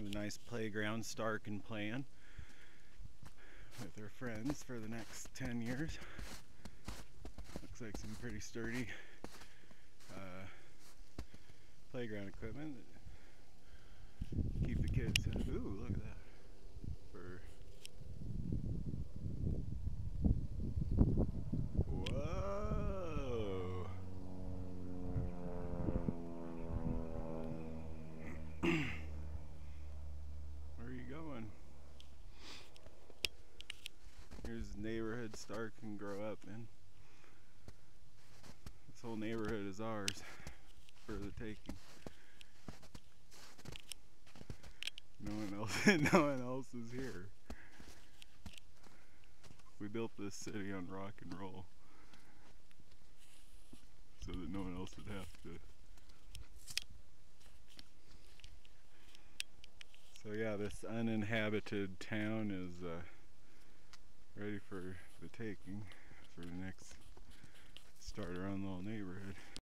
a nice playground Stark can play in with their friends for the next 10 years. Looks like some pretty sturdy uh, playground equipment going? Here's neighborhood Stark can grow up in. This whole neighborhood is ours for the taking. No one else no one else is here. We built this city on rock and roll so that no one else would have to. So yeah, this uninhabited town is uh, ready for the taking for the next start our own little neighborhood.